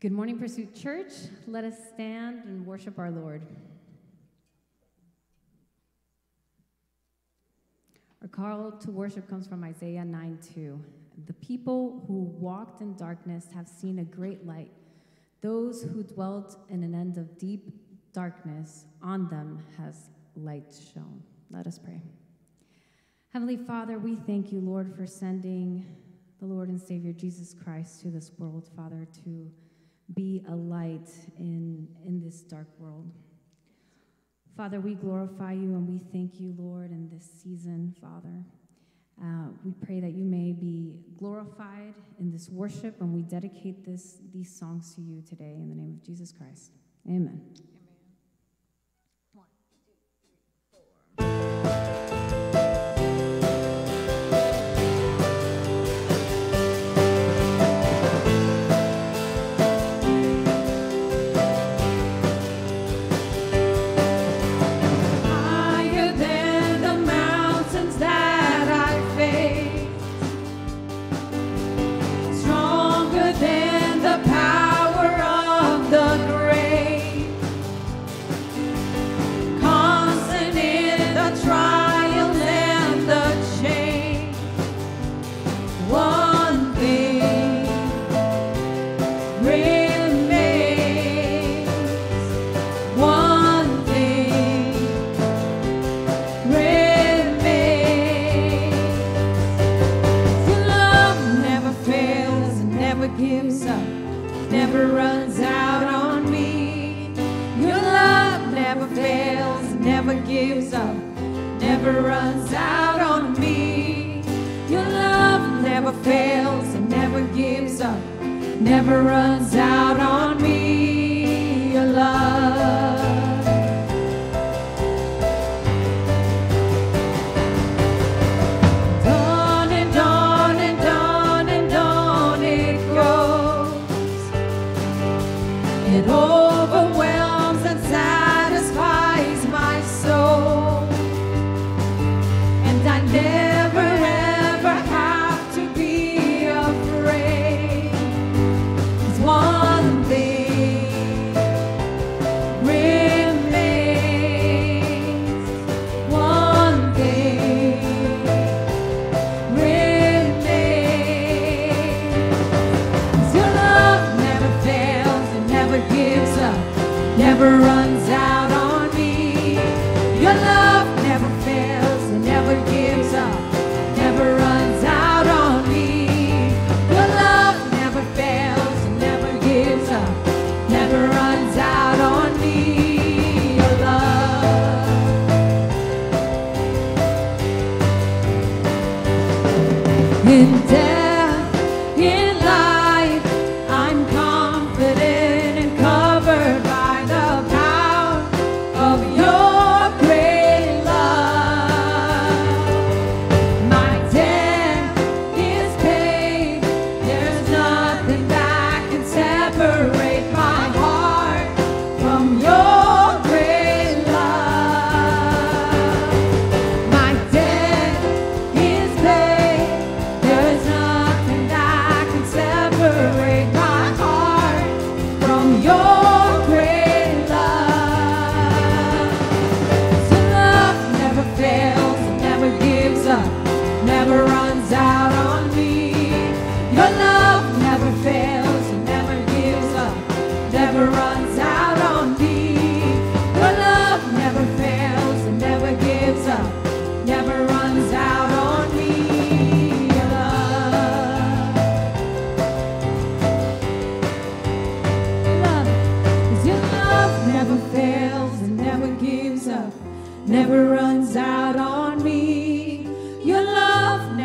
Good morning, Pursuit Church. Let us stand and worship our Lord. Our call to worship comes from Isaiah 9 2. The people who walked in darkness have seen a great light. Those who dwelt in an end of deep darkness, on them has light shone. Let us pray. Heavenly Father, we thank you, Lord, for sending the Lord and Savior Jesus Christ to this world, Father, to be a light in, in this dark world. Father, we glorify you and we thank you, Lord, in this season, Father. Uh, we pray that you may be glorified in this worship and we dedicate this, these songs to you today in the name of Jesus Christ. Amen. never runs out on me. Your love never fails, never gives up, never runs out on me. Your love never fails, never gives up, never runs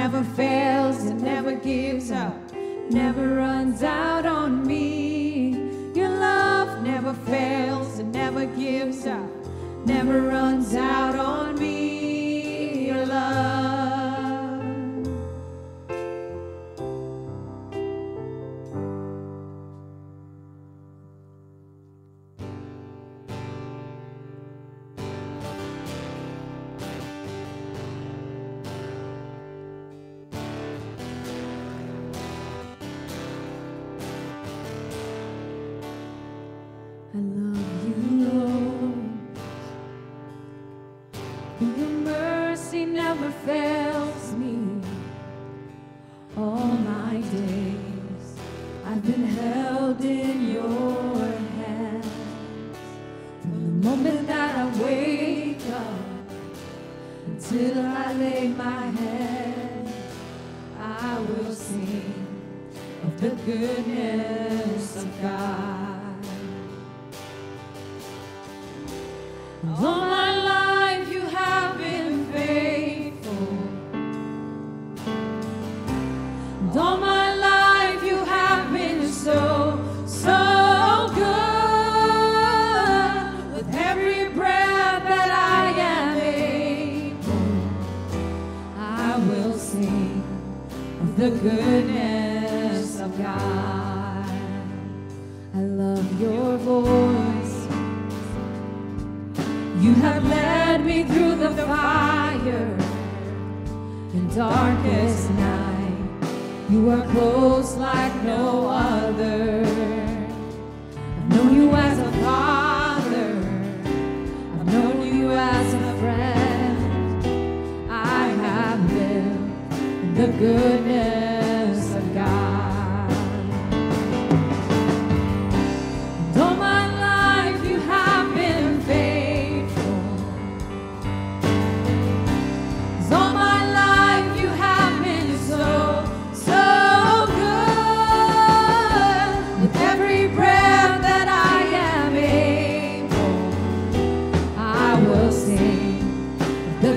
never fails and never gives up, never runs out on me. Your love never fails and never gives up, never runs out on me.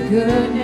goodness.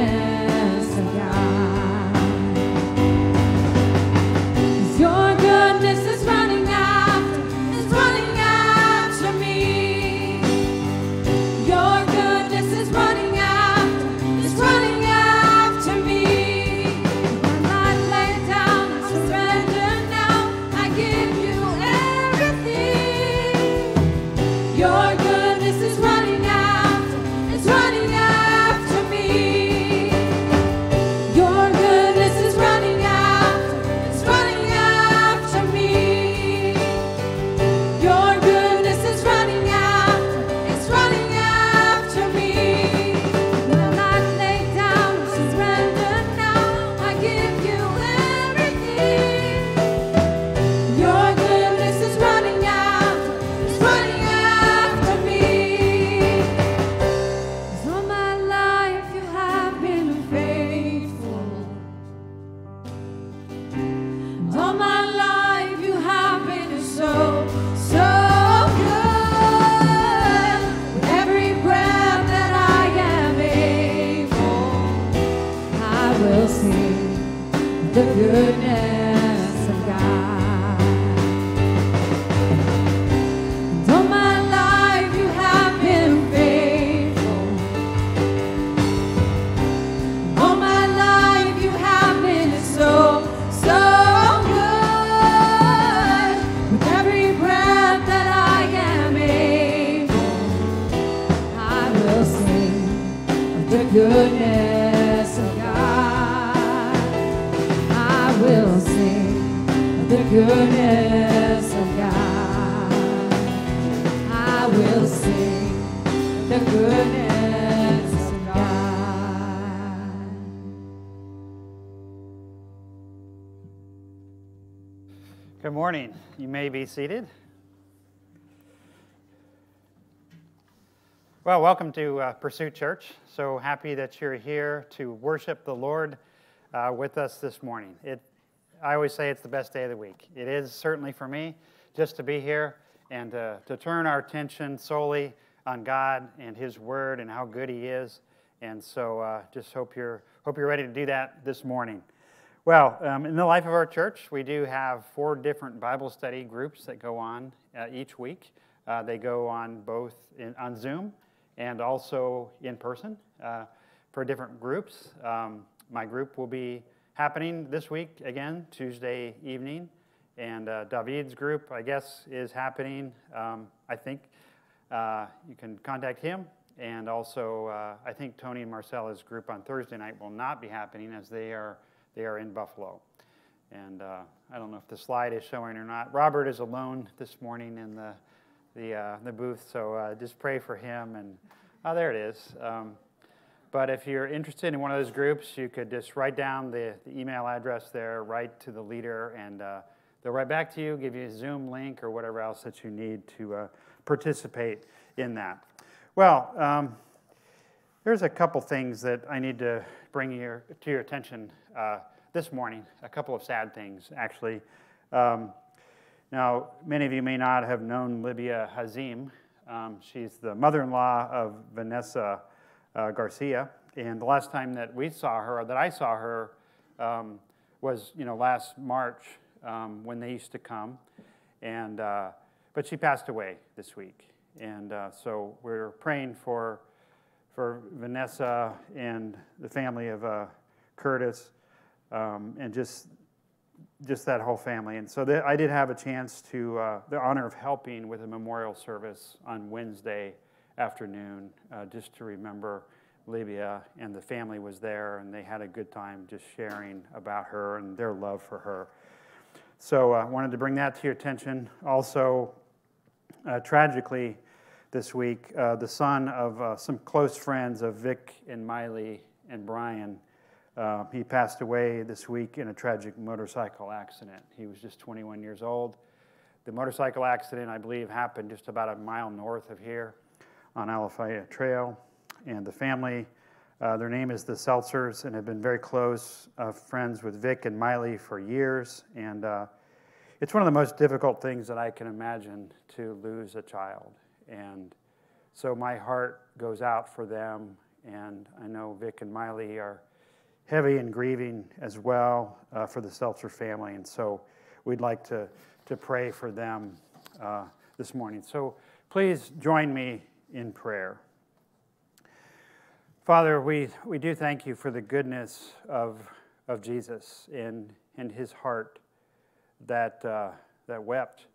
Good morning. You may be seated. Well, welcome to uh, Pursuit Church. So happy that you're here to worship the Lord uh, with us this morning. It, I always say it's the best day of the week. It is certainly for me just to be here and uh, to turn our attention solely on God and His Word and how good He is. And so uh, just hope you're, hope you're ready to do that this morning. Well, um, in the life of our church, we do have four different Bible study groups that go on uh, each week. Uh, they go on both in, on Zoom and also in person uh, for different groups. Um, my group will be happening this week again, Tuesday evening, and uh, David's group, I guess, is happening. Um, I think uh, you can contact him and also, uh, I think Tony and Marcella's group on Thursday night will not be happening as they are they are in Buffalo. And uh, I don't know if the slide is showing or not. Robert is alone this morning in the, the, uh, the booth, so uh, just pray for him. And oh, there it is. Um, but if you're interested in one of those groups, you could just write down the, the email address there, write to the leader, and uh, they'll write back to you, give you a Zoom link or whatever else that you need to uh, participate in that. Well, um, there's a couple things that I need to bring your, to your attention uh, this morning. A couple of sad things, actually. Um, now, many of you may not have known Libya Hazim. Um, she's the mother in law of Vanessa uh, Garcia. And the last time that we saw her, or that I saw her, um, was you know last March um, when they used to come. And uh, but she passed away this week, and uh, so we're praying for for Vanessa and the family of uh, Curtis, um, and just just that whole family. And so the, I did have a chance to, uh, the honor of helping with a memorial service on Wednesday afternoon, uh, just to remember Libya. And the family was there, and they had a good time just sharing about her and their love for her. So I uh, wanted to bring that to your attention. Also, uh, tragically, this week, uh, the son of uh, some close friends of Vic and Miley and Brian uh, he passed away this week in a tragic motorcycle accident. He was just 21 years old. The motorcycle accident, I believe, happened just about a mile north of here on Alafaya Trail. And the family, uh, their name is the Seltzers, and have been very close uh, friends with Vic and Miley for years. And uh, it's one of the most difficult things that I can imagine to lose a child. And so my heart goes out for them. And I know Vic and Miley are heavy and grieving as well uh, for the Seltzer family. And so we'd like to, to pray for them uh, this morning. So please join me in prayer. Father, we, we do thank you for the goodness of, of Jesus and, and his heart that, uh, that wept,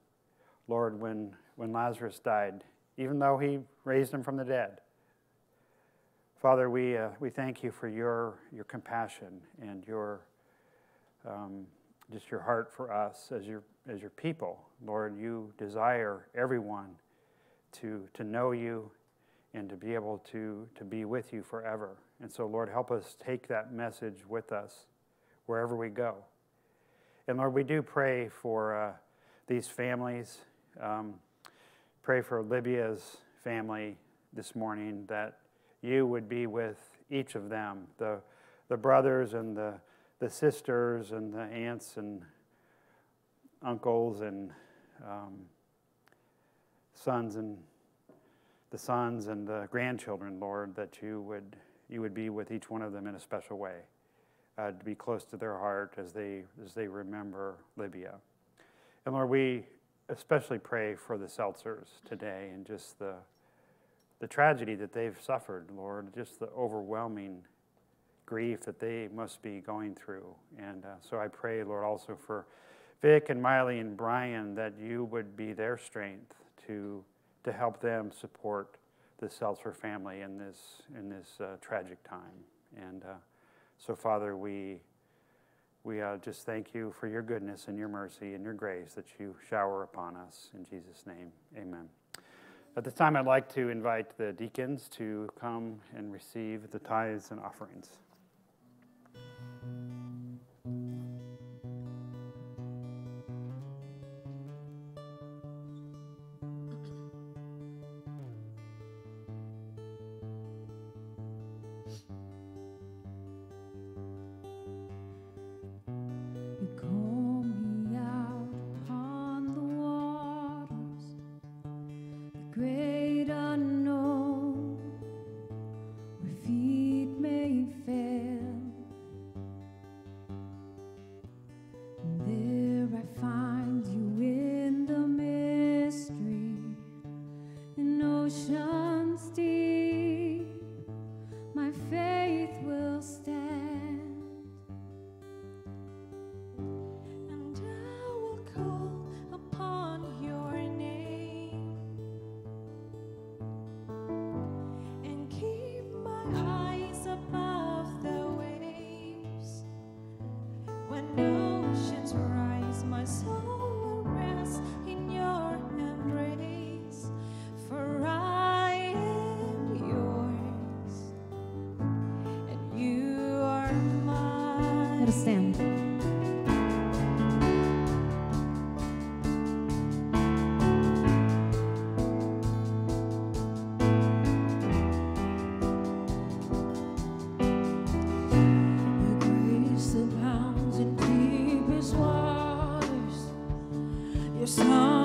Lord, when, when Lazarus died, even though he raised him from the dead. Father, we, uh, we thank you for your, your compassion and your, um, just your heart for us as your, as your people. Lord, you desire everyone to, to know you and to be able to, to be with you forever. And so, Lord, help us take that message with us wherever we go. And Lord, we do pray for uh, these families. Um, pray for Libya's family this morning that you would be with each of them the, the brothers and the, the sisters and the aunts and uncles and um, sons and the sons and the grandchildren, Lord, that you would, you would be with each one of them in a special way, uh, to be close to their heart as they, as they remember Libya. And Lord, we especially pray for the Seltzers today and just the, the tragedy that they've suffered, Lord, just the overwhelming grief that they must be going through. And uh, so I pray, Lord, also for Vic and Miley and Brian that you would be their strength to, to help them support the Seltzer family in this, in this uh, tragic time. And uh, so, Father, we, we uh, just thank you for your goodness and your mercy and your grace that you shower upon us. In Jesus' name, amen. At this time, I'd like to invite the deacons to come and receive the tithes and offerings. Thank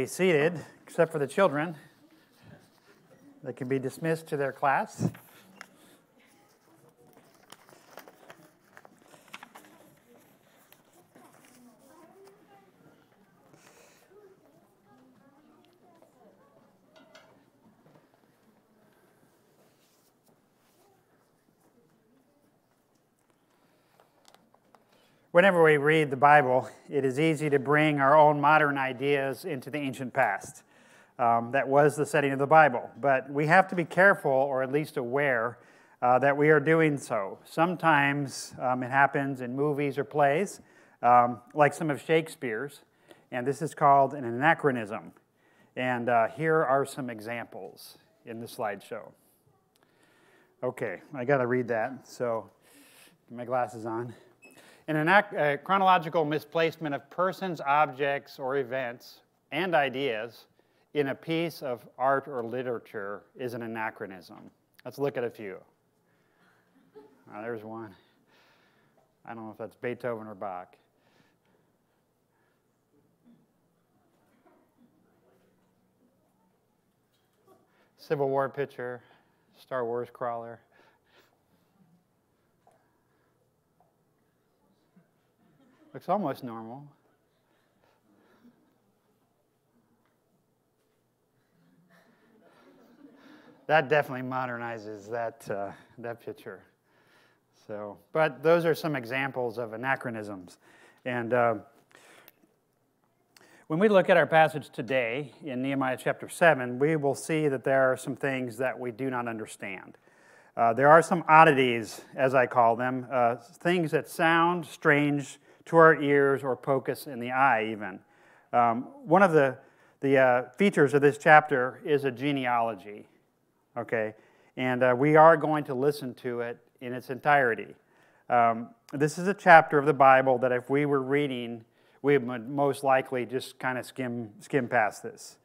be seated, except for the children. They can be dismissed to their class. Whenever we read the Bible, it is easy to bring our own modern ideas into the ancient past. Um, that was the setting of the Bible. But we have to be careful, or at least aware, uh, that we are doing so. Sometimes um, it happens in movies or plays, um, like some of Shakespeare's, and this is called an anachronism. And uh, here are some examples in the slideshow. Okay, I got to read that, so my glasses on. An a chronological misplacement of persons, objects, or events and ideas in a piece of art or literature is an anachronism. Let's look at a few. Oh, there's one. I don't know if that's Beethoven or Bach. Civil War picture, Star Wars crawler. Looks almost normal. That definitely modernizes that, uh, that picture. So, but those are some examples of anachronisms. And uh, when we look at our passage today in Nehemiah chapter 7, we will see that there are some things that we do not understand. Uh, there are some oddities, as I call them, uh, things that sound strange to our ears or poke us in the eye, even. Um, one of the, the uh, features of this chapter is a genealogy, okay? And uh, we are going to listen to it in its entirety. Um, this is a chapter of the Bible that if we were reading, we would most likely just kind of skim, skim past this.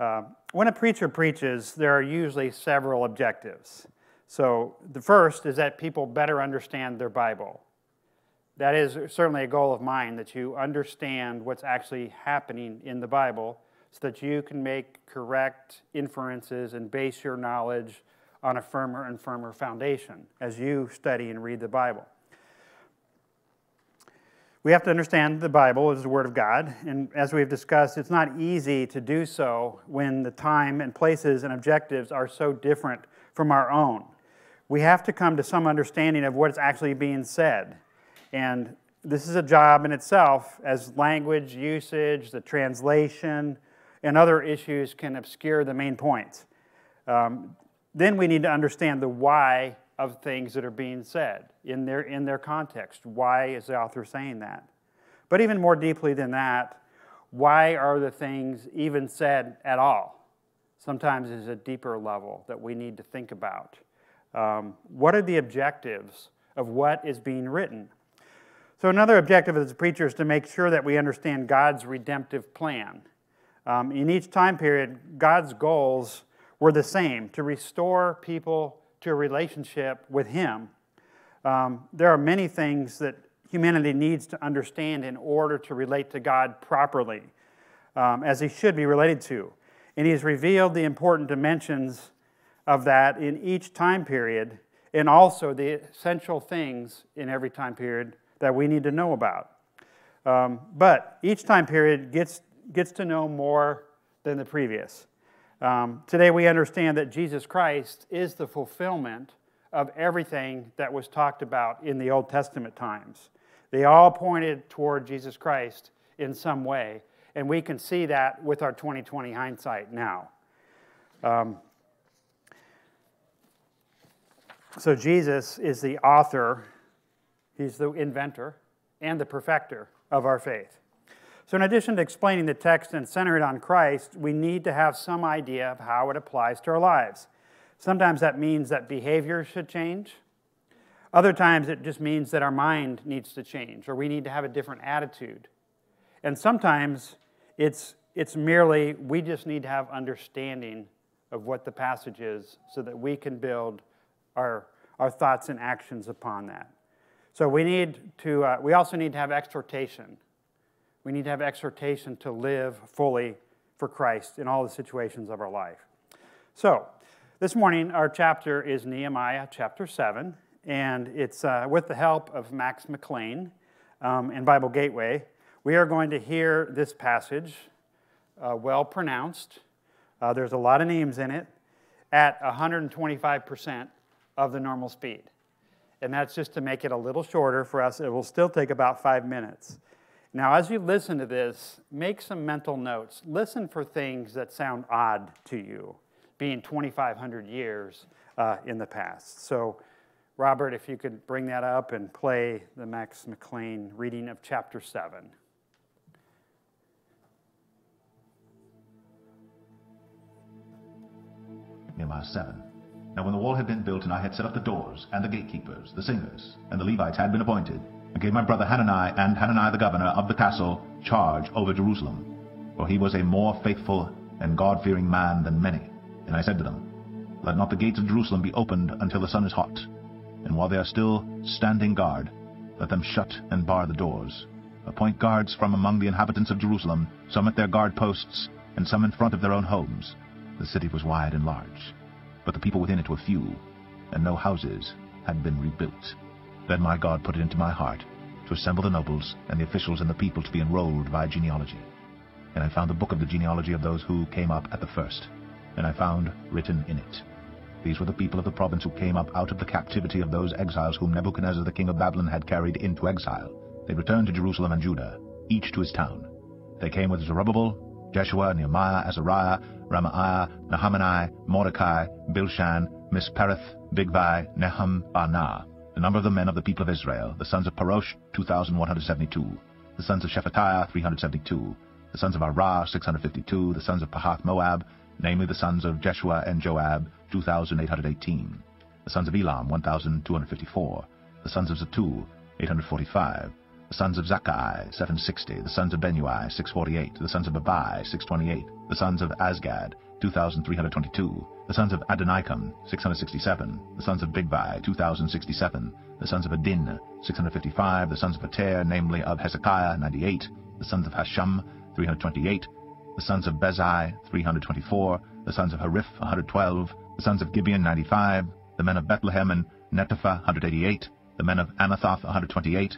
Uh, when a preacher preaches, there are usually several objectives. So the first is that people better understand their Bible. That is certainly a goal of mine that you understand what's actually happening in the Bible so that you can make correct inferences and base your knowledge on a firmer and firmer foundation as you study and read the Bible. We have to understand the Bible is the Word of God, and as we've discussed, it's not easy to do so when the time and places and objectives are so different from our own. We have to come to some understanding of what's actually being said and this is a job in itself as language usage, the translation, and other issues can obscure the main points. Um, then we need to understand the why of things that are being said in their, in their context. Why is the author saying that? But even more deeply than that, why are the things even said at all? Sometimes is a deeper level that we need to think about. Um, what are the objectives of what is being written? So, another objective as a preacher is to make sure that we understand God's redemptive plan. Um, in each time period, God's goals were the same to restore people to a relationship with Him. Um, there are many things that humanity needs to understand in order to relate to God properly, um, as He should be related to. And He has revealed the important dimensions of that in each time period, and also the essential things in every time period that we need to know about. Um, but each time period gets, gets to know more than the previous. Um, today we understand that Jesus Christ is the fulfillment of everything that was talked about in the Old Testament times. They all pointed toward Jesus Christ in some way, and we can see that with our 2020 hindsight now. Um, so Jesus is the author He's the inventor and the perfecter of our faith. So, in addition to explaining the text and centering it on Christ, we need to have some idea of how it applies to our lives. Sometimes that means that behavior should change. Other times it just means that our mind needs to change or we need to have a different attitude. And sometimes it's, it's merely we just need to have understanding of what the passage is so that we can build our, our thoughts and actions upon that. So we need to, uh, we also need to have exhortation. We need to have exhortation to live fully for Christ in all the situations of our life. So, this morning, our chapter is Nehemiah chapter 7, and it's uh, with the help of Max McLean um, and Bible Gateway. We are going to hear this passage uh, well pronounced. Uh, there's a lot of names in it at 125% of the normal speed. And that's just to make it a little shorter for us. It will still take about five minutes. Now, as you listen to this, make some mental notes. Listen for things that sound odd to you, being 2,500 years uh, in the past. So, Robert, if you could bring that up and play the Max McLean reading of chapter 7. Nehemiah 7. Now when the wall had been built, and I had set up the doors, and the gatekeepers, the singers, and the Levites had been appointed, I gave my brother Hanani and Hananiah the governor of the castle charge over Jerusalem. For he was a more faithful and God-fearing man than many. And I said to them, Let not the gates of Jerusalem be opened until the sun is hot. And while they are still standing guard, let them shut and bar the doors. Appoint guards from among the inhabitants of Jerusalem, some at their guard posts, and some in front of their own homes. The city was wide and large, but the people within it were few, and no houses had been rebuilt. Then my God put it into my heart to assemble the nobles and the officials and the people to be enrolled by genealogy. And I found the book of the genealogy of those who came up at the first, and I found written in it. These were the people of the province who came up out of the captivity of those exiles whom Nebuchadnezzar the king of Babylon had carried into exile. They returned to Jerusalem and Judah, each to his town. They came with Zerubbabel, Jeshua, Nehemiah, Azariah, Raamiah, Nahamani, Mordecai, Bilshan, Mispereth, Bigvai, Nehum, Anah. The number of the men of the people of Israel, the sons of Parosh, 2,172. The sons of Shephatiah, 372. The sons of Arah, 652. The sons of Pahath Moab, namely the sons of Jeshua and Joab, 2,818. The sons of Elam, 1,254. The sons of Zattu, 845 the sons of Zaccai, 760, the sons of Binnui, 648, the sons of Bebai, 628, the sons of Azgad, 2,322, the sons of Adonikam, 667, the sons of Bigvai, 2,067, the sons of Adin, 655, the sons of Ater, namely of Hezekiah, 98, the sons of Hashum, 328, the sons of Bezai, 324, the sons of Hariph, 112, the sons of Gibeon, 95, the men of Bethlehem and Netophah, 188, the men of Anathoth, 128,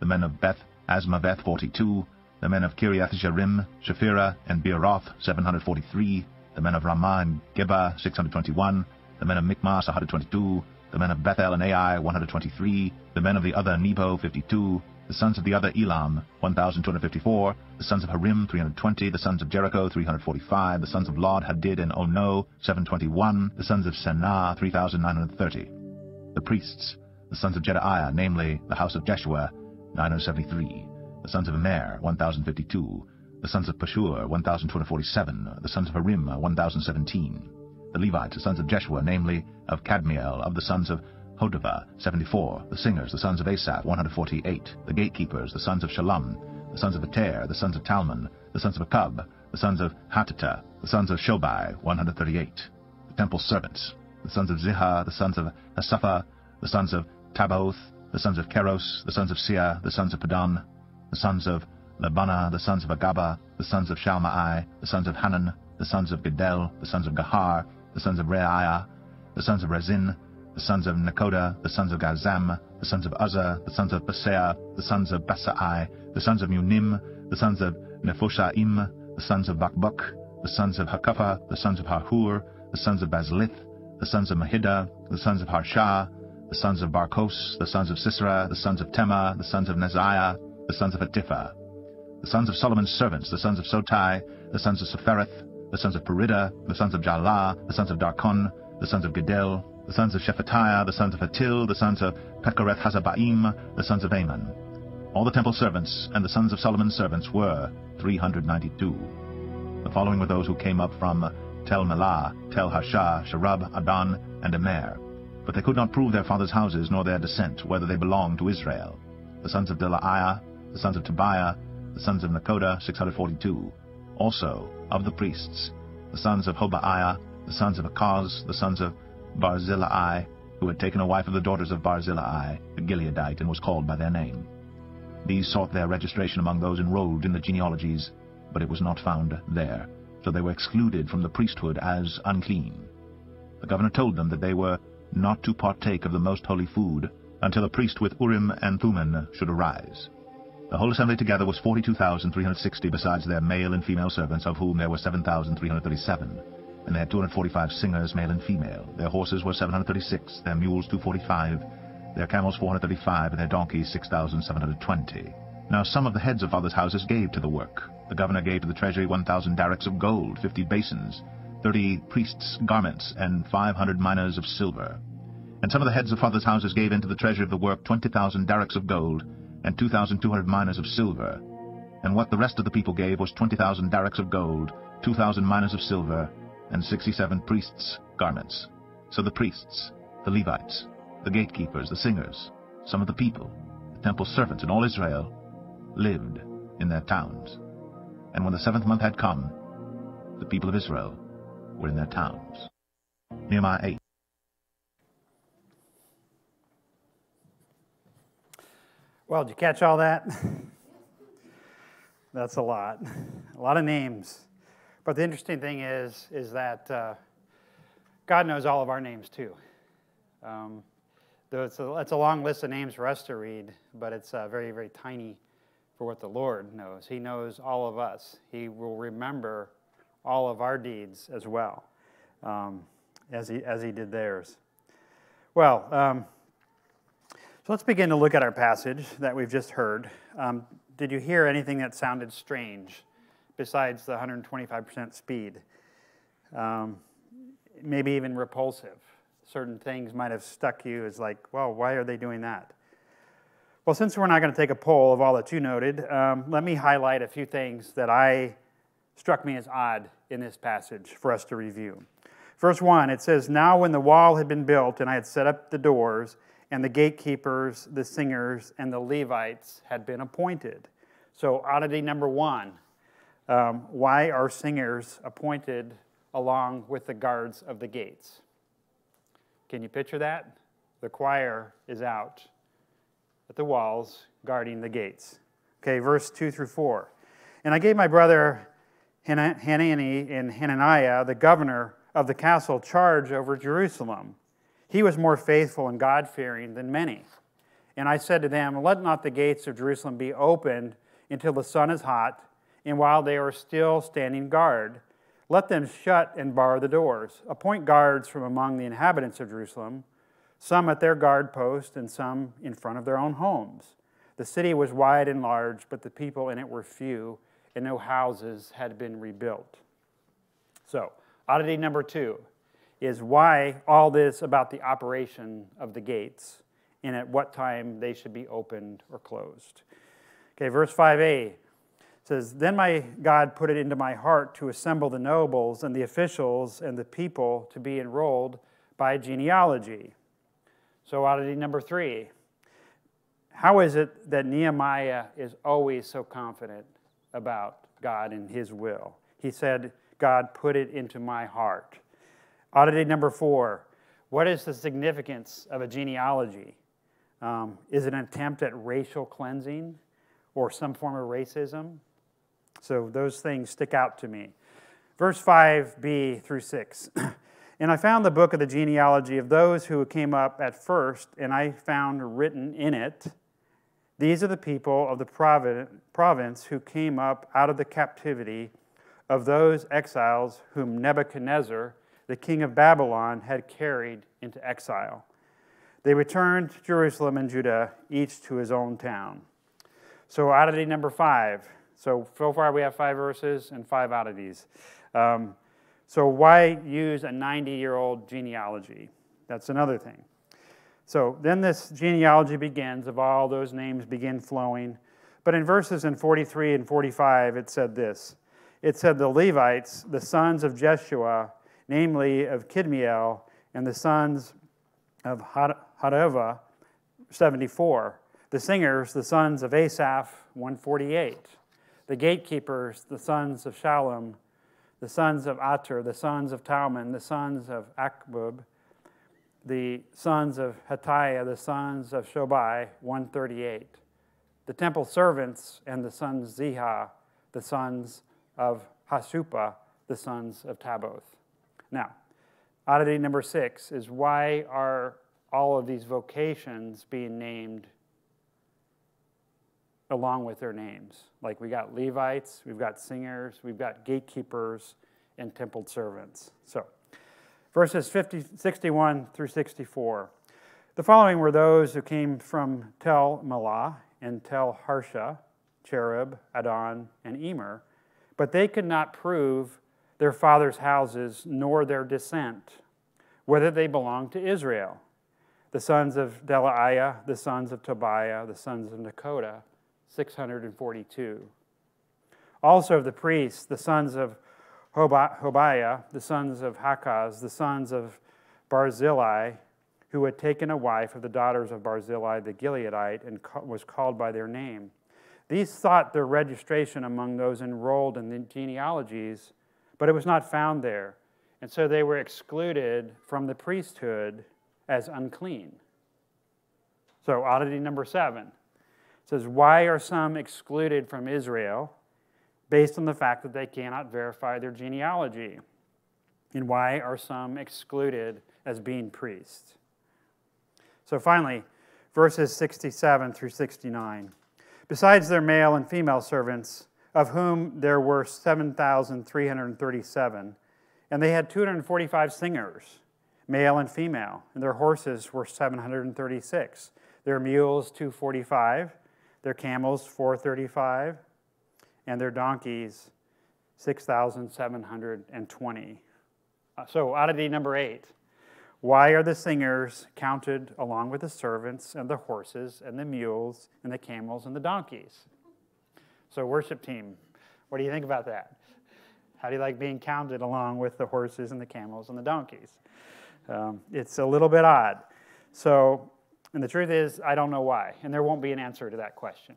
the men of Beth Azmaveth, 42, the men of Kiriath Jearim, Chephirah, and Beeroth 743, the men of Ramah and Geba 621, the men of Michmas 122, the men of Bethel and Ai 123, the men of the other Nebo 52, the sons of the other Elam 1254, the sons of Harim 320, the sons of Jericho 345, the sons of Lod Hadid and Ono 721, the sons of Senah 3930. The priests, the sons of Jedaiah, namely the house of Jeshua, 973. The sons of Immer, 1052. The sons of Pashur, 1247. The sons of Harim, 1017. The Levites, the sons of Jeshua, namely of Kadmiel, of the sons of Hodevah, 74. The singers, the sons of Asaph, 148. The gatekeepers, the sons of Shallum. The sons of Ater, the sons of Talmon. The sons of Akkub, the sons of Hatita. The sons of Shobai, 138. The temple servants, the sons of Ziha, the sons of Asapha, the sons of Tabbaoth, the sons of Keros, the sons of Sia, the sons of Padon, the sons of Lebana, the sons of Agaba, the sons of Shalmai, the sons of Hanan, the sons of Gedel, the sons of Gahar, the sons of Reaiah, the sons of Rezin, the sons of Nekoda, the sons of Gazzam, the sons of Uzzah, the sons of Paseah, the sons of Besai, the sons of Meunim, the sons of Nephoshaim, the sons of Bakbuk, the sons of Hakupha, the sons of Harhur, the sons of Bazlith, the sons of Mehida, the sons of Harsha, the sons of Barkos, the sons of Sisera, the sons of Temah, the sons of Neziah, the sons of Hatipha, the sons of Solomon's servants, the sons of Sotai, the sons of Sophereth, the sons of Perida, the sons of Jalah, the sons of Darkon, the sons of Giddel, the sons of Shephatiah, the sons of Hattil, the sons of Pochereth-hazzebaim, the sons of Amon. All the temple servants and the sons of Solomon's servants were 392. The following were those who came up from Tel Melah, Tel Harsha, Sharab, Addan, and Immer. But they could not prove their fathers' houses nor their descent, whether they belonged to Israel. The sons of Delaiah, the sons of Tobiah, the sons of Nekoda, 642. Also of the priests, the sons of Hobaiah, the sons of Hakkoz, the sons of Barzillai, who had taken a wife of the daughters of Barzillai, a Gileadite, and was called by their name. These sought their registration among those enrolled in the genealogies, but it was not found there, so they were excluded from the priesthood as unclean. The governor told them that they were not to partake of the most holy food until a priest with Urim and Thummim should arise. The whole assembly together was 42,360 besides their male and female servants, of whom there were 7,337. And they had 245 singers, male and female. Their horses were 736, their mules 245, their camels 435, and their donkeys 6,720. Now some of the heads of fathers' houses gave to the work. The governor gave to the treasury 1,000 darics of gold, 50 basins, 30 priests' garments, and 500 minas of silver. And some of the heads of fathers' houses gave into the treasury of the work 20,000 darics of gold, and 2,200 minas of silver. And what the rest of the people gave was 20,000 darics of gold, 2,000 minas of silver, and 67 priests' garments. So the priests, the Levites, the gatekeepers, the singers, some of the people, the temple servants, and all Israel lived in their towns. And when the seventh month had come, the people of Israel were in their towns. Nehemiah 8. Well, did you catch all that? That's a lot. A lot of names. But the interesting thing is, is that uh, God knows all of our names too. Um, though it's a, it's a long list of names for us to read, but it's uh, very, very tiny for what the Lord knows. He knows all of us. He will remember all of our deeds as well, um, as, he, as he did theirs. Well, um, so let's begin to look at our passage that we've just heard. Um, did you hear anything that sounded strange besides the 125% speed? Um, maybe even repulsive. Certain things might have stuck you as like, well, why are they doing that? Well, since we're not going to take a poll of all that you noted, um, let me highlight a few things that I struck me as odd in this passage for us to review. Verse 1, it says, Now when the wall had been built and I had set up the doors, and the gatekeepers, the singers, and the Levites had been appointed. So, oddity number one um, why are singers appointed along with the guards of the gates? Can you picture that? The choir is out at the walls guarding the gates. Okay, verse 2 through 4. And I gave my brother Hanani and Hananiah, the governor of the castle, charge over Jerusalem he was more faithful and God fearing than many. And I said to them, Let not the gates of Jerusalem be opened until the sun is hot, and while they are still standing guard. Let them shut and bar the doors. Appoint guards from among the inhabitants of Jerusalem, some at their guard post, and some in front of their own homes. The city was wide and large, but the people in it were few, and no houses had been rebuilt. So, oddity number two is why all this about the operation of the gates and at what time they should be opened or closed. Okay, verse 5a says, Then my God put it into my heart to assemble the nobles and the officials and the people to be enrolled by genealogy. So, oddity number three how is it that Nehemiah is always so confident about God and his will? He said, God put it into my heart. Oddity number four what is the significance of a genealogy? Um, is it an attempt at racial cleansing or some form of racism? So those things stick out to me. Verse 5b through 6. and I found the book of the genealogy of those who came up at first, and I found written in it, These are the people of the province who came up out of the captivity of those exiles whom Nebuchadnezzar the king of Babylon had carried into exile. They returned to Jerusalem and Judah, each to his own town. So, oddity number five. So, so far we have five verses and five oddities. Um, So, why use a 90 year old genealogy? That's another thing. So, then this genealogy begins, of all those names begin flowing. But in verses in 43 and 45, it said this It said, The Levites, the sons of Jeshua, namely of Kadmiel, and the sons of Hadavah, 74. The singers, the sons of Asaph, 148. The gatekeepers, the sons of Shallum, the sons of Ater, the sons of Talmon, the sons of Akbub, the sons of Hattiah, the sons of Shobai, 138. The temple servants and the sons Ziha, the sons of Hasupha, the sons of Tabbaoth. Now, oddity number six is why are all of these vocations being named along with their names? Like we got Levites, we've got singers, we've got gatekeepers, and temple servants. So, verses 50, 61 through 64. The following were those who came from Tel Melah and Tel Harsha, Cherub, Adon, and Emer, but they could not prove their fathers' houses nor their descent, whether they belonged to Israel. The sons of Delaiah, the sons of Tobiah, the sons of Nekoda, 642. Also of the priests, the sons of Hobaiah, the sons of Hakkoz, the sons of Barzillai, who had taken a wife of the daughters of Barzillai the Gileadite and was called by their name. These sought their registration among those enrolled in the genealogies, but it was not found there. And so they were excluded from the priesthood as unclean. So, oddity number seven says, Why are some excluded from Israel? based on the fact that they cannot verify their genealogy? And why are some excluded as being priests? So finally, verses 67 through 69. Besides their male and female servants, of whom there were 7,337, and they had 245 singers, male and female, and their horses were 736, their mules 245, their camels 435 and their donkeys 6,720. Uh, so, oddity number eight. Why are the singers counted along with the servants and the horses and the mules and the camels and the donkeys? So, worship team, what do you think about that? How do you like being counted along with the horses and the camels and the donkeys? Um, it's a little bit odd. So, and the truth is, I don't know why, and there won't be an answer to that question.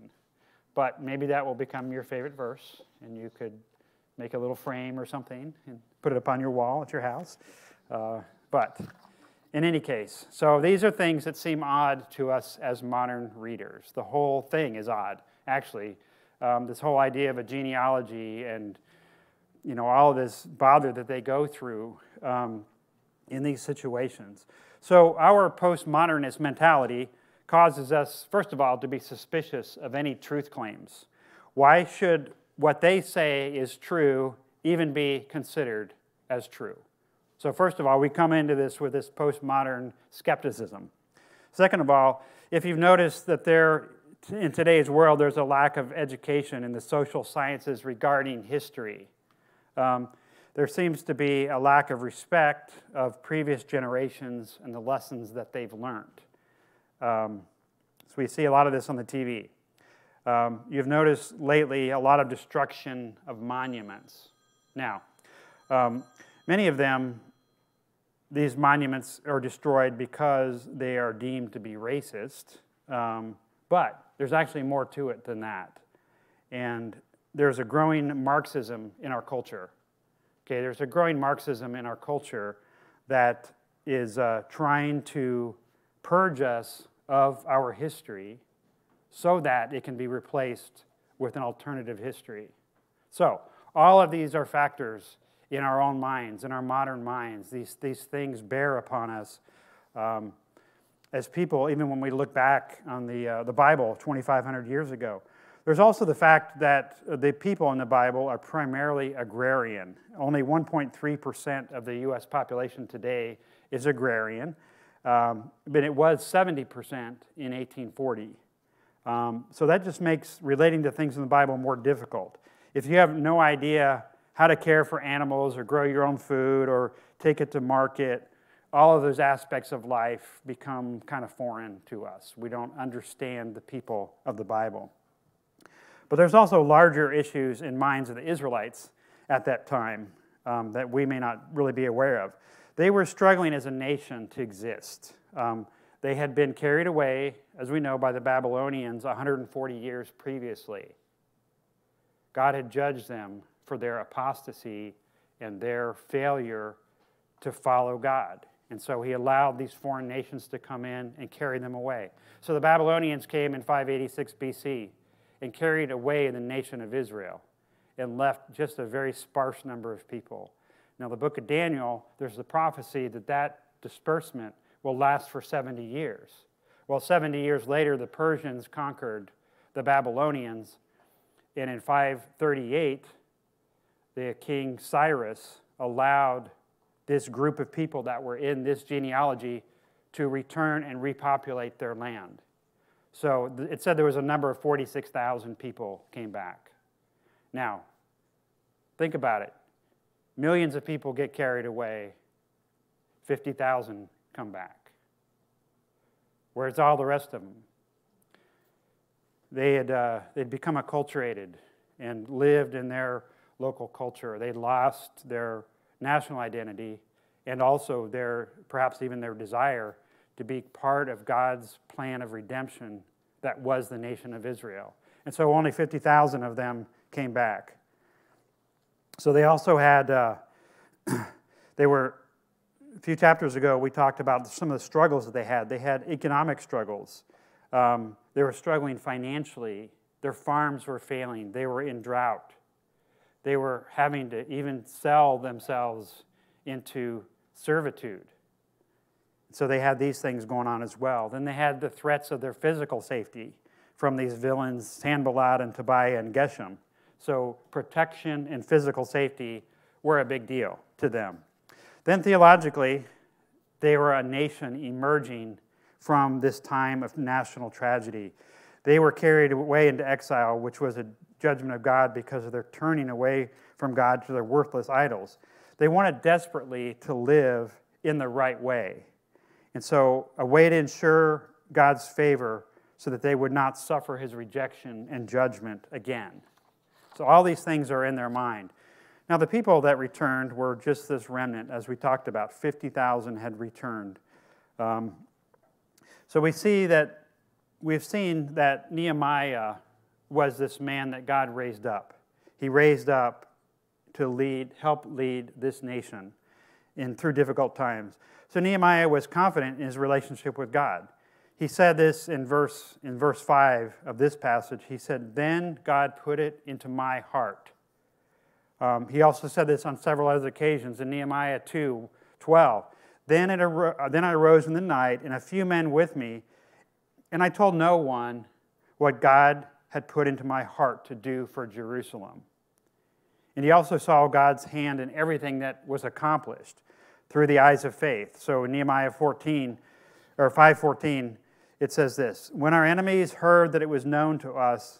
But maybe that will become your favorite verse, and you could make a little frame or something and put it up on your wall at your house. Uh, but in any case, so these are things that seem odd to us as modern readers. The whole thing is odd, actually. Um, this whole idea of a genealogy and you know all of this bother that they go through um, in these situations. So our postmodernist mentality causes us, first of all, to be suspicious of any truth claims. Why should what they say is true even be considered as true? So, first of all, we come into this with this postmodern skepticism. Second of all, if you've noticed that there, in today's world, there's a lack of education in the social sciences regarding history. Um, there seems to be a lack of respect of previous generations and the lessons that they've learned. Um, so we see a lot of this on the TV. Um, you've noticed lately a lot of destruction of monuments. Now, um, many of them, these monuments are destroyed because they are deemed to be racist, um, but there's actually more to it than that. And there's a growing Marxism in our culture. Okay, there's a growing Marxism in our culture that is uh, trying to purge us of our history so that it can be replaced with an alternative history. So, all of these are factors in our own minds, in our modern minds. These, these things bear upon us um, as people, even when we look back on the, uh, the Bible 2,500 years ago. There's also the fact that the people in the Bible are primarily agrarian. Only 1.3% of the U.S. population today is agrarian. Um, but it was 70% in 1840. Um, so that just makes relating to things in the Bible more difficult. If you have no idea how to care for animals or grow your own food or take it to market, all of those aspects of life become kind of foreign to us. We don't understand the people of the Bible. But there's also larger issues in minds of the Israelites at that time um, that we may not really be aware of. They were struggling as a nation to exist. Um, they had been carried away, as we know, by the Babylonians 140 years previously. God had judged them for their apostasy and their failure to follow God. And so he allowed these foreign nations to come in and carry them away. So the Babylonians came in 586 BC and carried away the nation of Israel and left just a very sparse number of people. Now, the book of Daniel, there's the prophecy that that disbursement will last for 70 years. Well, 70 years later, the Persians conquered the Babylonians, and in 538, the king Cyrus allowed this group of people that were in this genealogy to return and repopulate their land. So it said there was a number of 46,000 people came back. Now, think about it. Millions of people get carried away, 50,000 come back. Where's all the rest of them? They had uh, they'd become acculturated and lived in their local culture. They'd lost their national identity and also their perhaps even their desire to be part of God's plan of redemption that was the nation of Israel. And so only 50,000 of them came back. So they also had, uh, they were, a few chapters ago, we talked about some of the struggles that they had. They had economic struggles, um, they were struggling financially, their farms were failing, they were in drought. They were having to even sell themselves into servitude. So they had these things going on as well. Then they had the threats of their physical safety from these villains, Sanballat and Tobiah and Geshem. So protection and physical safety were a big deal to them. Then theologically, they were a nation emerging from this time of national tragedy. They were carried away into exile, which was a judgment of God because of their turning away from God to their worthless idols. They wanted desperately to live in the right way. And so, a way to ensure God's favor so that they would not suffer his rejection and judgment again. So, all these things are in their mind. Now, the people that returned were just this remnant, as we talked about 50,000 had returned. Um, so, we see that we've seen that Nehemiah was this man that God raised up. He raised up to lead, help lead this nation in through difficult times. So Nehemiah was confident in his relationship with God. He said this in verse in verse 5 of this passage. He said, "Then God put it into my heart." Um, he also said this on several other occasions in Nehemiah 2 12. Then, it then I arose in the night, and a few men with me, and I told no one what God had put into my heart to do for Jerusalem. And he also saw God's hand in everything that was accomplished through the eyes of faith. So in Nehemiah 14 or 5:14 it says this, when our enemies heard that it was known to us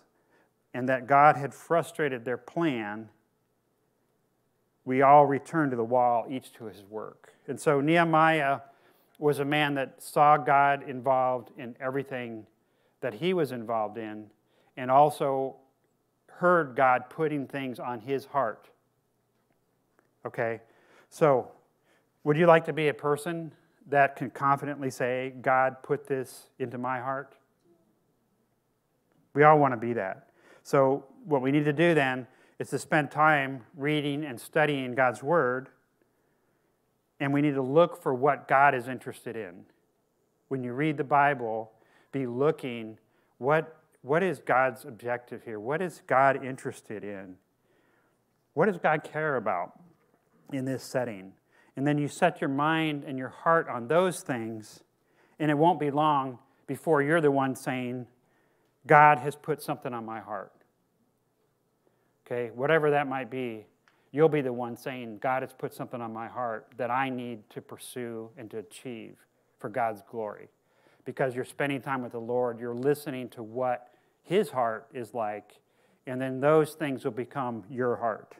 and that God had frustrated their plan, we all returned to the wall, each to his work. And so Nehemiah was a man that saw God involved in everything that he was involved in and also heard God putting things on his heart. Okay? So, would you like to be a person that can confidently say, God put this into my heart? We all want to be that. So, what we need to do then is to spend time reading and studying God's Word, and we need to look for what God is interested in. When you read the Bible, be looking what what is God's objective here? What is God interested in? What does God care about in this setting? And then you set your mind and your heart on those things, and it won't be long before you're the one saying, God has put something on my heart. Okay, whatever that might be, you'll be the one saying, God has put something on my heart that I need to pursue and to achieve for God's glory. Because you're spending time with the Lord, you're listening to what his heart is like, and then those things will become your heart.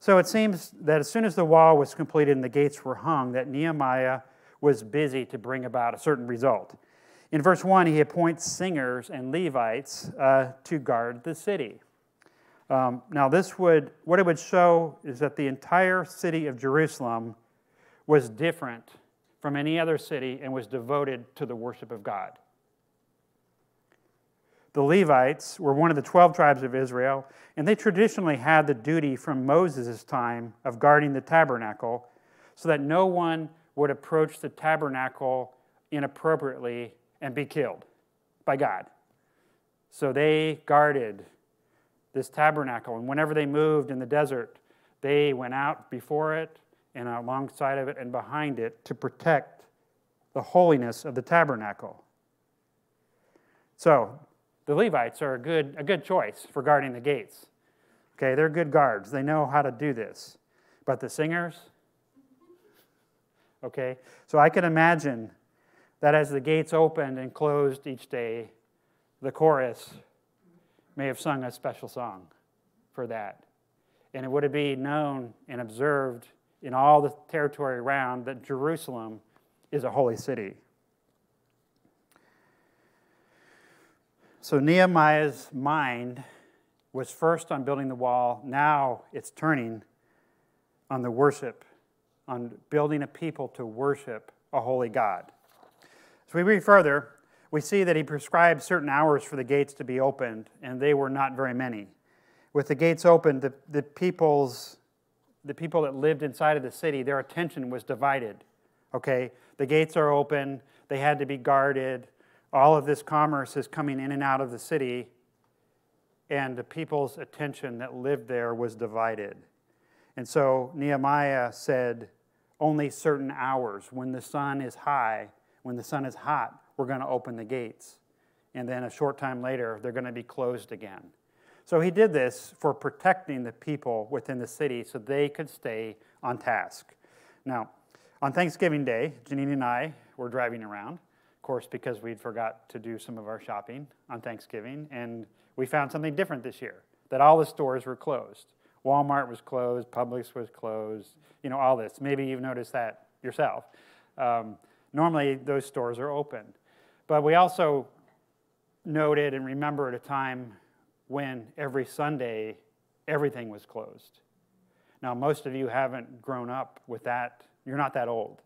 So it seems that as soon as the wall was completed and the gates were hung, that Nehemiah was busy to bring about a certain result. In verse 1, he appoints singers and Levites uh, to guard the city. Um, now, this would, what it would show is that the entire city of Jerusalem was different from any other city and was devoted to the worship of God. The Levites were one of the 12 tribes of Israel, and they traditionally had the duty from Moses' time of guarding the tabernacle so that no one would approach the tabernacle inappropriately and be killed by God. So they guarded this tabernacle, and whenever they moved in the desert, they went out before it and alongside of it and behind it to protect the holiness of the tabernacle. So, the Levites are a good, a good choice for guarding the gates. Okay, they're good guards. They know how to do this. But the singers, okay, so I can imagine that as the gates opened and closed each day, the chorus may have sung a special song for that. And it would have been known and observed in all the territory around that Jerusalem is a holy city. So Nehemiah's mind was first on building the wall. Now it's turning on the worship, on building a people to worship a holy God. As we read further, we see that he prescribed certain hours for the gates to be opened, and they were not very many. With the gates opened, the, the, people's, the people that lived inside of the city, their attention was divided. Okay? The gates are open, they had to be guarded, all of this commerce is coming in and out of the city, and the people's attention that lived there was divided. And so Nehemiah said, only certain hours, when the sun is high, when the sun is hot, we're going to open the gates. And then a short time later, they're going to be closed again. So he did this for protecting the people within the city so they could stay on task. Now, on Thanksgiving Day, Janine and I were driving around, course, because we'd forgot to do some of our shopping on Thanksgiving, and we found something different this year that all the stores were closed. Walmart was closed, Publix was closed, you know, all this. Maybe you've noticed that yourself. Um, normally, those stores are open. But we also noted and remembered a time when every Sunday everything was closed. Now, most of you haven't grown up with that. You're not that old.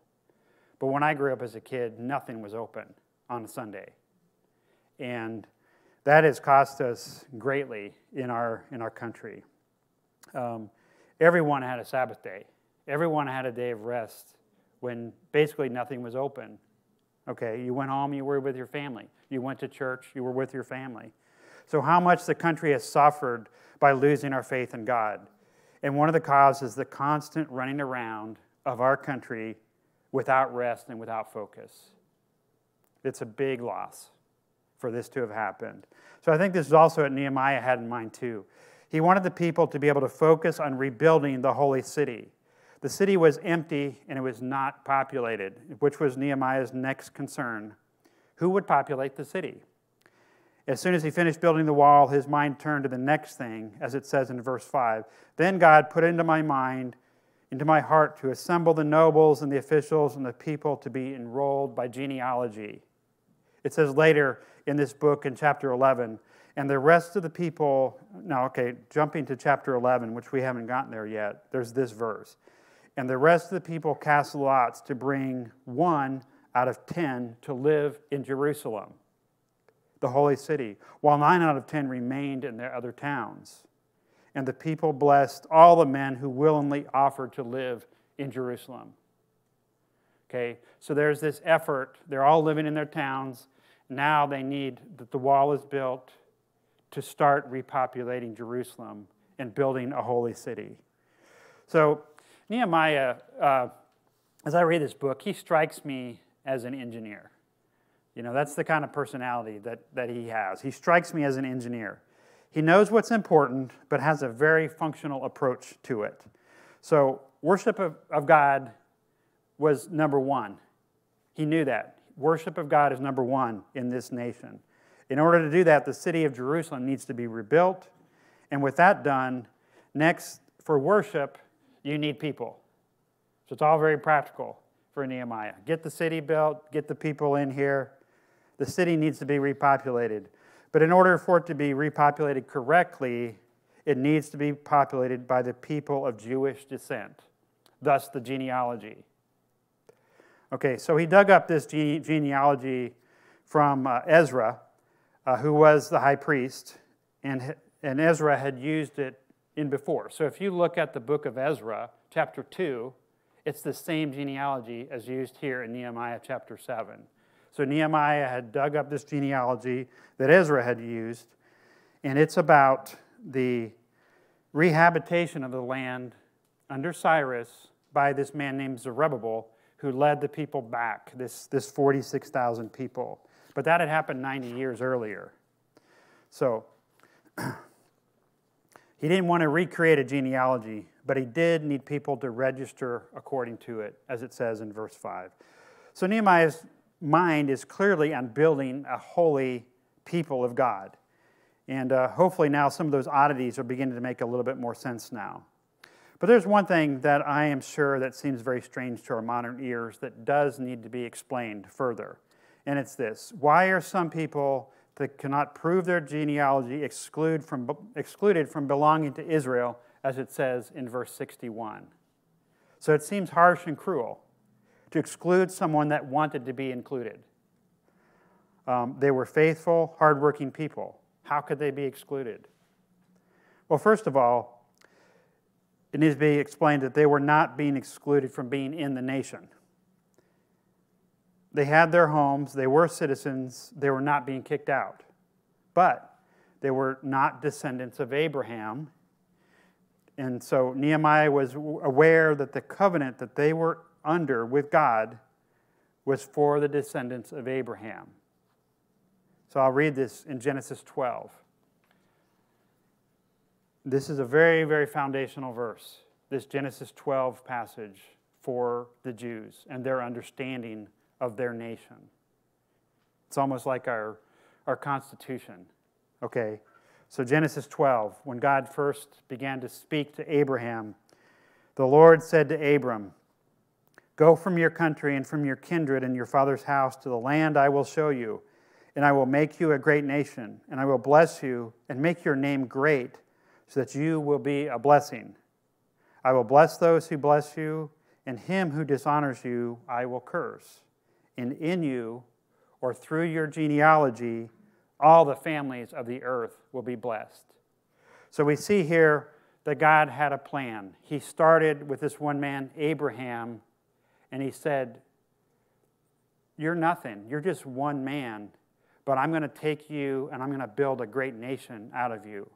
But when I grew up as a kid, nothing was open on a Sunday. And that has cost us greatly in our, in our country. Um, everyone had a Sabbath day, everyone had a day of rest when basically nothing was open. Okay, you went home, you were with your family. You went to church, you were with your family. So, how much the country has suffered by losing our faith in God. And one of the causes is the constant running around of our country without rest and without focus. It's a big loss for this to have happened. So I think this is also what Nehemiah had in mind too. He wanted the people to be able to focus on rebuilding the holy city. The city was empty and it was not populated, which was Nehemiah's next concern. Who would populate the city? As soon as he finished building the wall, his mind turned to the next thing, as it says in verse 5. Then God put into my mind into my heart to assemble the nobles and the officials and the people to be enrolled by genealogy. It says later in this book in chapter 11, and the rest of the people, now, okay, jumping to chapter 11, which we haven't gotten there yet, there's this verse. And the rest of the people cast lots to bring one out of ten to live in Jerusalem, the holy city, while nine out of ten remained in their other towns and the people blessed all the men who willingly offered to live in Jerusalem. Okay, so there's this effort. They're all living in their towns. Now they need that the wall is built to start repopulating Jerusalem and building a holy city. So, Nehemiah, uh, as I read this book, he strikes me as an engineer. You know, that's the kind of personality that, that he has. He strikes me as an engineer. He knows what's important, but has a very functional approach to it. So, worship of, of God was number one. He knew that. Worship of God is number one in this nation. In order to do that, the city of Jerusalem needs to be rebuilt. And with that done, next for worship, you need people. So it's all very practical for Nehemiah. Get the city built, get the people in here. The city needs to be repopulated. But in order for it to be repopulated correctly, it needs to be populated by the people of Jewish descent, thus the genealogy. Okay, so he dug up this gene- genealogy from uh, Ezra, uh, who was the high priest, and, and Ezra had used it in before. So if you look at the book of Ezra, chapter 2, it's the same genealogy as used here in Nehemiah chapter 7. So Nehemiah had dug up this genealogy that Ezra had used, and it's about the rehabilitation of the land under Cyrus by this man named Zerubbabel, who led the people back, this, this 46,000 people. But that had happened 90 years earlier. So he didn't want to recreate a genealogy, but he did need people to register according to it, as it says in verse 5. So Nehemiah's mind is clearly on building a holy people of God. And uh, hopefully now some of those oddities are beginning to make a little bit more sense now. But there's one thing that I am sure that seems very strange to our modern ears that does need to be explained further. And it's this Why are some people that cannot prove their genealogy exclude from, excluded from belonging to Israel, as it says in verse 61? So it seems harsh and cruel to exclude someone that wanted to be included. Um, they were faithful, hardworking people. How could they be excluded? Well, first of all, it needs to be explained that they were not being excluded from being in the nation. They had their homes, they were citizens, they were not being kicked out. But they were not descendants of Abraham. And so Nehemiah was aware that the covenant that they were under with God was for the descendants of Abraham. So I'll read this in Genesis 12. This is a very, very foundational verse, this Genesis 12 passage for the Jews and their understanding of their nation. It's almost like our, our Constitution. Okay, so Genesis 12, when God first began to speak to Abraham, the Lord said to Abram, Go from your country and from your kindred and your father's house to the land I will show you, and I will make you a great nation, and I will bless you and make your name great, so that you will be a blessing. I will bless those who bless you, and him who dishonors you I will curse. And in you, or through your genealogy, all the families of the earth will be blessed. So we see here that God had a plan. He started with this one man, Abraham and he said, You're nothing. You're just one man, but I'm going to take you and I'm going to build a great nation out of you.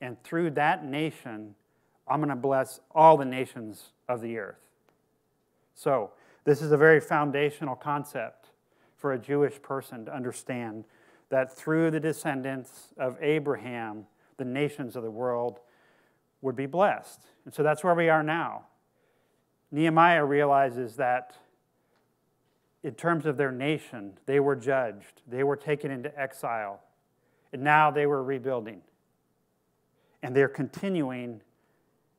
And through that nation, I'm going to bless all the nations of the earth. So, this is a very foundational concept for a Jewish person to understand that through the descendants of Abraham, the nations of the world would be blessed. And so that's where we are now. Nehemiah realizes that in terms of their nation, they were judged, they were taken into exile, and now they were rebuilding. And they're continuing,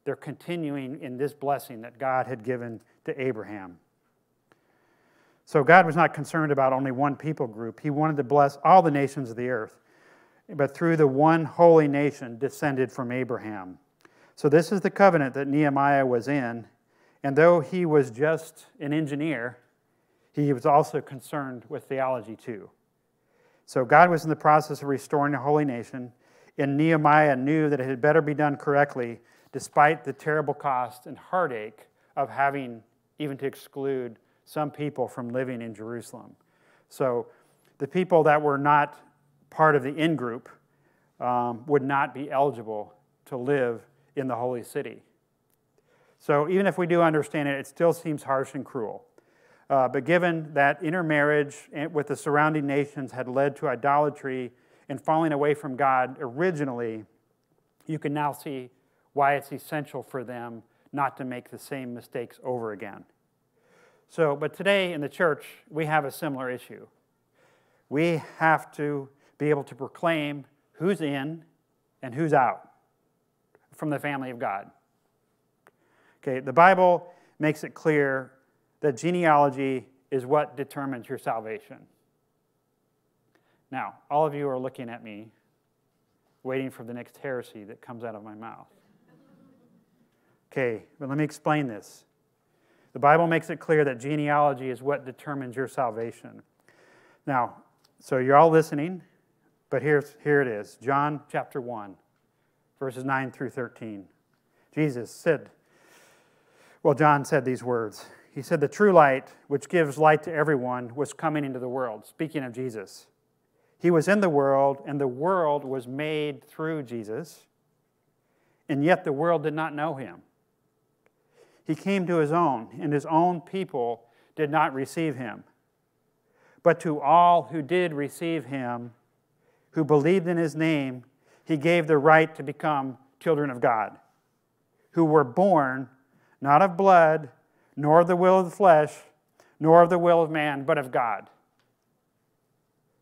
they're continuing in this blessing that God had given to Abraham. So God was not concerned about only one people group. He wanted to bless all the nations of the earth, but through the one holy nation descended from Abraham. So this is the covenant that Nehemiah was in and though he was just an engineer, he was also concerned with theology too. So God was in the process of restoring a holy nation, and Nehemiah knew that it had better be done correctly, despite the terrible cost and heartache of having even to exclude some people from living in Jerusalem. So the people that were not part of the in group um, would not be eligible to live in the holy city. So even if we do understand it, it still seems harsh and cruel. Uh, but given that intermarriage with the surrounding nations had led to idolatry and falling away from God originally, you can now see why it's essential for them not to make the same mistakes over again. So, but today in the church, we have a similar issue. We have to be able to proclaim who's in and who's out from the family of God. Okay, the Bible makes it clear that genealogy is what determines your salvation. Now, all of you are looking at me, waiting for the next heresy that comes out of my mouth. Okay, but let me explain this. The Bible makes it clear that genealogy is what determines your salvation. Now, so you're all listening, but here's, here it is John chapter 1, verses 9 through 13. Jesus said, well, John said these words. He said, The true light, which gives light to everyone, was coming into the world. Speaking of Jesus. He was in the world, and the world was made through Jesus, and yet the world did not know him. He came to his own, and his own people did not receive him. But to all who did receive him, who believed in his name, he gave the right to become children of God, who were born not of blood, nor of the will of the flesh, nor of the will of man, but of God.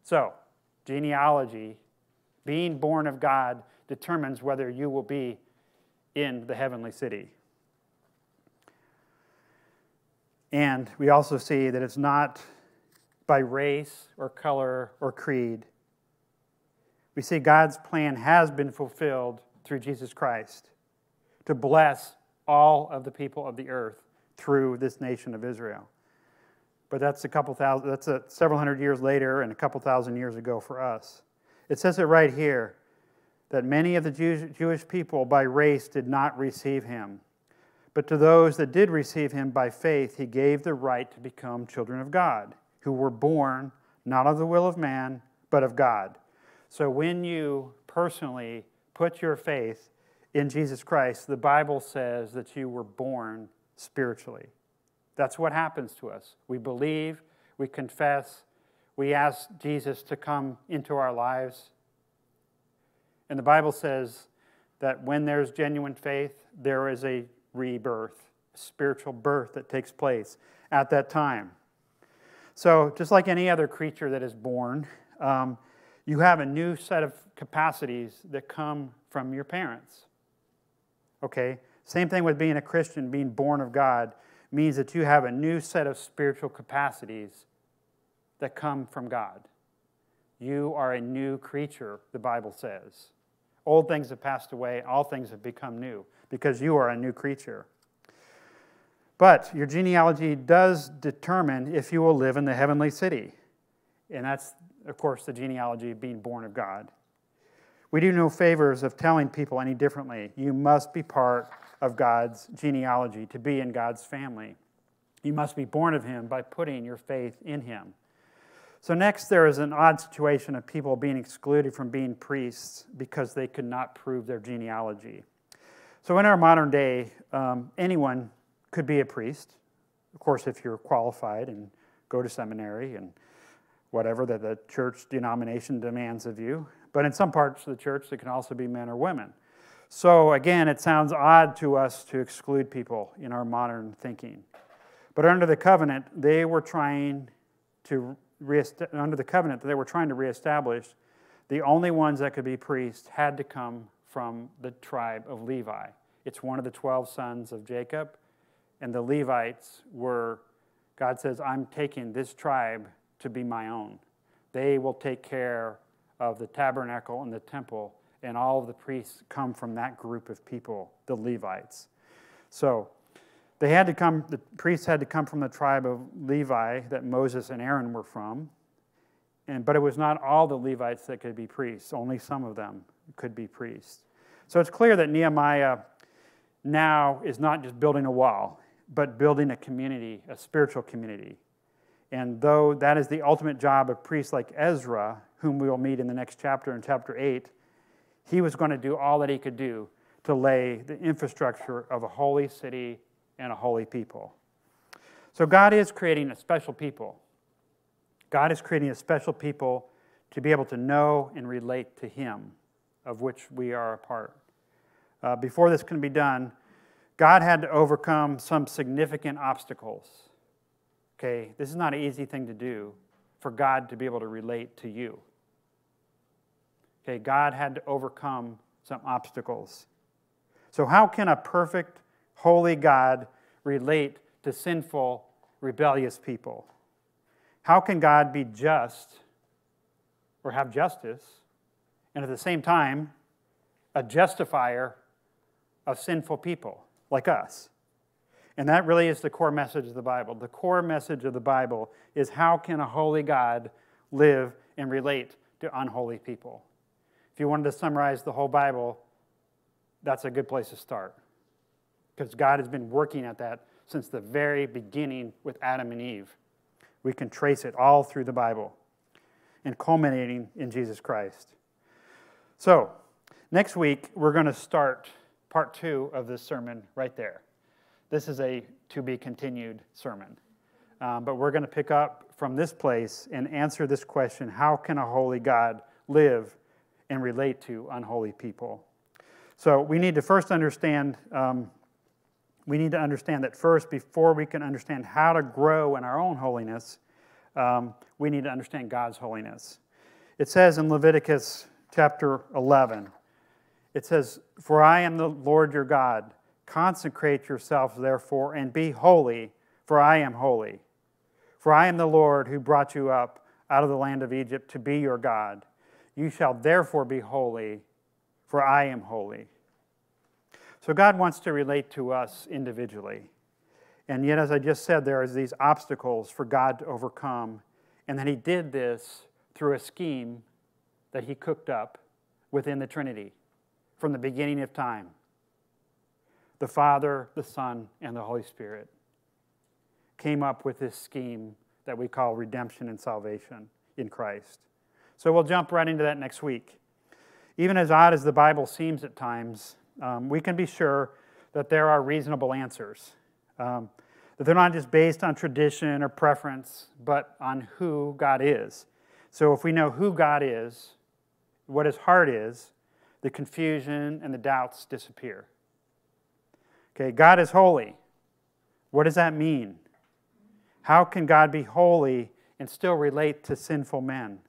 So, genealogy, being born of God, determines whether you will be in the heavenly city. And we also see that it's not by race or color or creed. We see God's plan has been fulfilled through Jesus Christ to bless all of the people of the earth through this nation of Israel. But that's a couple thousand, that's a, several hundred years later and a couple thousand years ago for us. It says it right here that many of the Jewish people by race did not receive him. But to those that did receive him by faith, he gave the right to become children of God, who were born not of the will of man, but of God. So when you personally put your faith in Jesus Christ, the Bible says that you were born spiritually. That's what happens to us. We believe, we confess, we ask Jesus to come into our lives. And the Bible says that when there's genuine faith, there is a rebirth, a spiritual birth that takes place at that time. So, just like any other creature that is born, um, you have a new set of capacities that come from your parents. Okay? Same thing with being a Christian, being born of God means that you have a new set of spiritual capacities that come from God. You are a new creature, the Bible says. Old things have passed away, all things have become new because you are a new creature. But your genealogy does determine if you will live in the heavenly city. And that's, of course, the genealogy of being born of God. We do no favors of telling people any differently. You must be part of God's genealogy to be in God's family. You must be born of Him by putting your faith in Him. So, next, there is an odd situation of people being excluded from being priests because they could not prove their genealogy. So, in our modern day, um, anyone could be a priest. Of course, if you're qualified and go to seminary and whatever that the church denomination demands of you. But in some parts of the church, it can also be men or women. So again, it sounds odd to us to exclude people in our modern thinking. But under the covenant, they were trying to under the covenant that they were trying to reestablish, the only ones that could be priests had to come from the tribe of Levi. It's one of the 12 sons of Jacob, and the Levites were God says, "I'm taking this tribe to be my own. They will take care of the tabernacle and the temple, and all of the priests come from that group of people, the Levites. So they had to come, the priests had to come from the tribe of Levi that Moses and Aaron were from. And, but it was not all the Levites that could be priests, only some of them could be priests. So it's clear that Nehemiah now is not just building a wall, but building a community, a spiritual community. And though that is the ultimate job of priests like Ezra, whom we will meet in the next chapter, in chapter 8, he was going to do all that he could do to lay the infrastructure of a holy city and a holy people. So God is creating a special people. God is creating a special people to be able to know and relate to Him, of which we are a part. Uh, before this can be done, God had to overcome some significant obstacles. Okay, this is not an easy thing to do for God to be able to relate to you. Okay, God had to overcome some obstacles. So, how can a perfect holy God relate to sinful, rebellious people? How can God be just or have justice and at the same time a justifier of sinful people like us? And that really is the core message of the Bible. The core message of the Bible is how can a holy God live and relate to unholy people? If you wanted to summarize the whole Bible, that's a good place to start. Because God has been working at that since the very beginning with Adam and Eve. We can trace it all through the Bible and culminating in Jesus Christ. So, next week, we're going to start part two of this sermon right there. This is a to be continued sermon. Um, but we're going to pick up from this place and answer this question how can a holy God live and relate to unholy people? So we need to first understand. Um, we need to understand that first, before we can understand how to grow in our own holiness, um, we need to understand God's holiness. It says in Leviticus chapter 11, it says, For I am the Lord your God Consecrate yourselves, therefore, and be holy, for I am holy. For I am the Lord who brought you up out of the land of Egypt to be your God. You shall therefore be holy, for I am holy. So God wants to relate to us individually. And yet, as I just said, there are these obstacles for God to overcome. And then He did this through a scheme that He cooked up within the Trinity from the beginning of time the Father, the Son, and the Holy Spirit came up with this scheme that we call redemption and salvation in Christ. So we'll jump right into that next week. Even as odd as the Bible seems at times, um, we can be sure that there are reasonable answers. Um, that they're not just based on tradition or preference, but on who God is. So if we know who God is, what his heart is, the confusion and the doubts disappear. Okay, God is holy. What does that mean? How can God be holy and still relate to sinful men?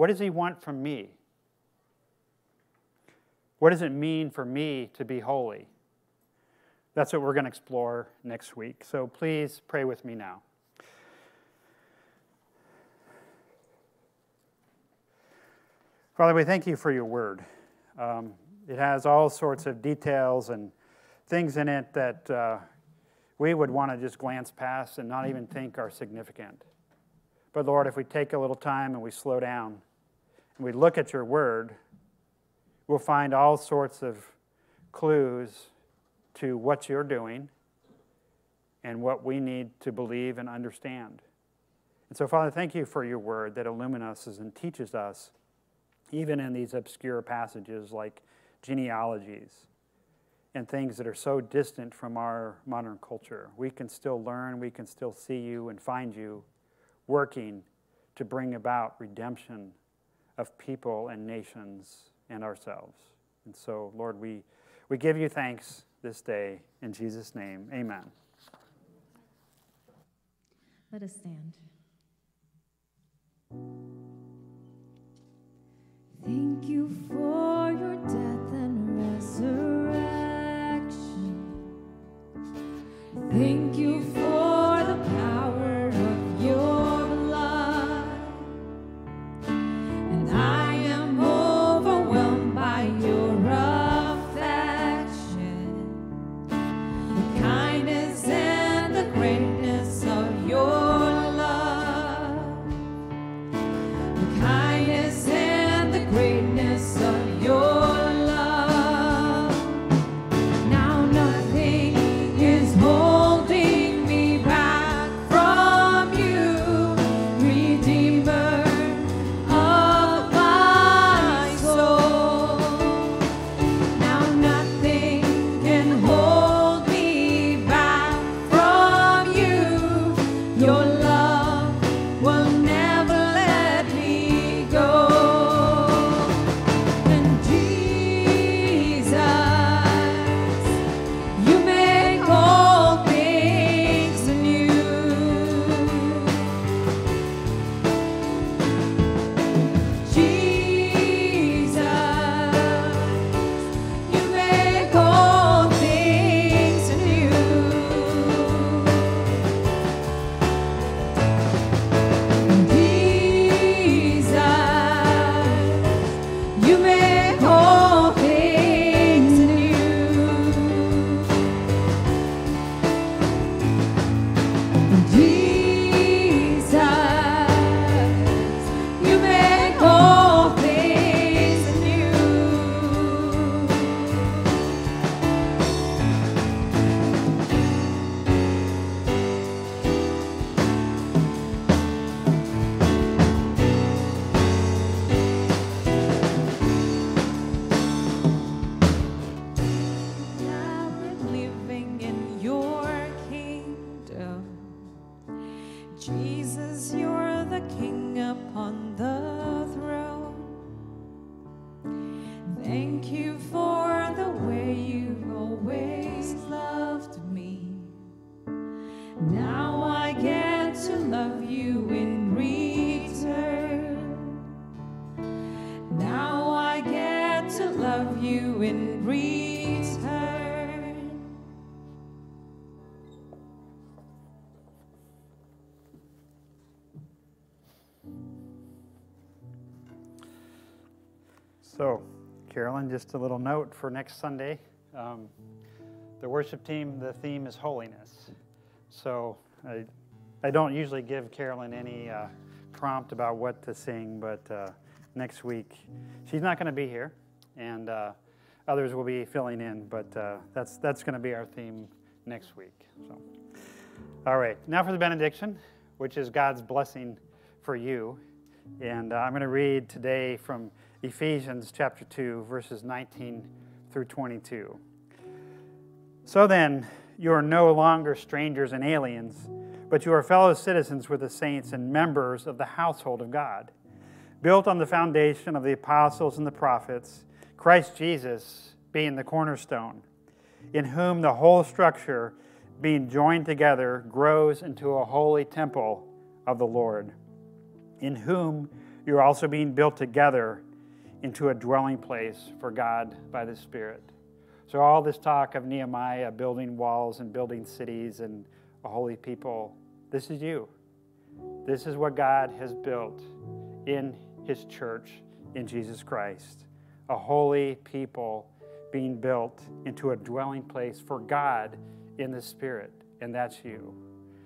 What does He want from me? What does it mean for me to be holy? That's what we're going to explore next week. So please pray with me now. Father, we thank you for your word. Um, it has all sorts of details and things in it that uh, we would want to just glance past and not even think are significant. But Lord, if we take a little time and we slow down we look at your word, we'll find all sorts of clues to what you're doing and what we need to believe and understand. And so, Father, thank you for your word that illuminates us and teaches us, even in these obscure passages like genealogies and things that are so distant from our modern culture. We can still learn, we can still see you and find you working to bring about redemption of people and nations and ourselves. And so, Lord, we, we give you thanks this day. In Jesus' name, amen. Let us stand. Thank you for your death and resurrection. Thank you Just a little note for next Sunday. Um, the worship team, the theme is holiness. So, I, I don't usually give Carolyn any uh, prompt about what to sing, but uh, next week she's not going to be here, and uh, others will be filling in. But uh, that's that's going to be our theme next week. So, all right, now for the benediction, which is God's blessing for you, and uh, I'm going to read today from Ephesians chapter 2, verses 19 through 22. So then, you are no longer strangers and aliens, but you are fellow citizens with the saints and members of the household of God, built on the foundation of the apostles and the prophets, Christ Jesus being the cornerstone, in whom the whole structure, being joined together, grows into a holy temple of the Lord, in whom you are also being built together into a dwelling place for God by the Spirit. So, all this talk of Nehemiah building walls and building cities and a holy people, this is you. This is what God has built in His church in Jesus Christ. A holy people being built into a dwelling place for God in the Spirit, and that's you.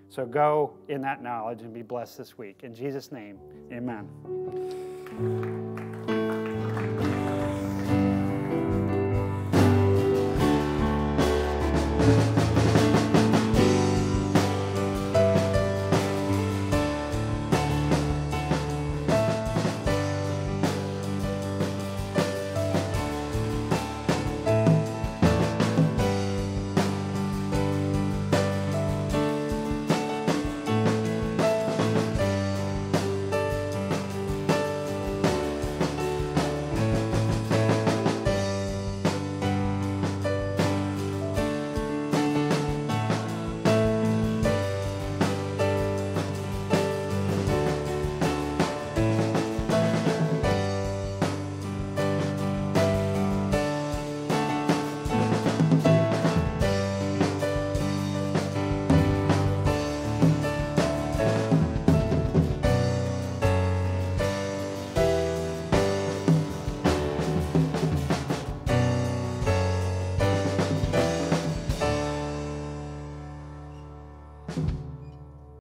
So go in that knowledge and be blessed this week. In Jesus' name, amen.